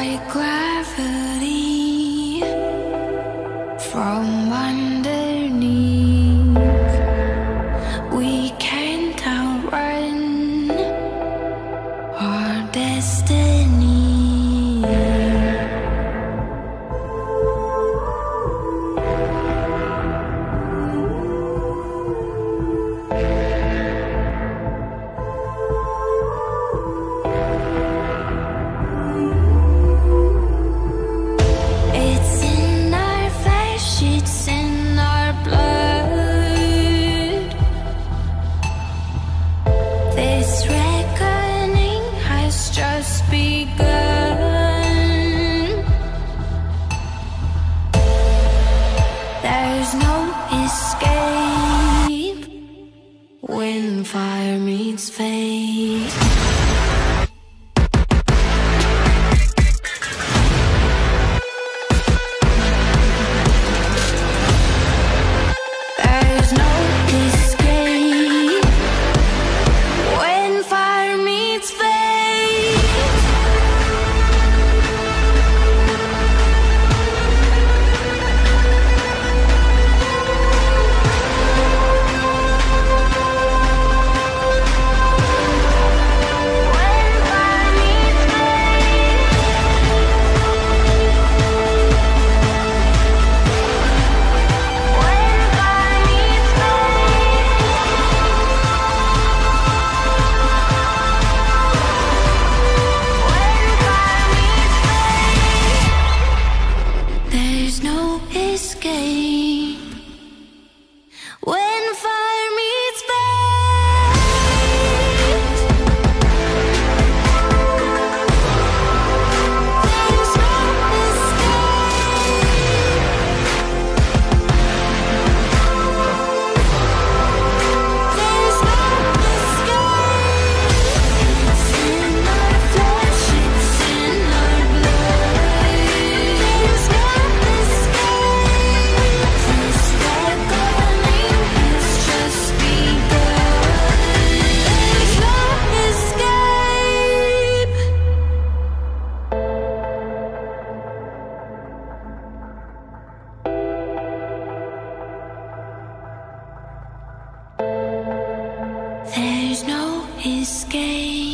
like gravity from under escape when fire meets fate. Escape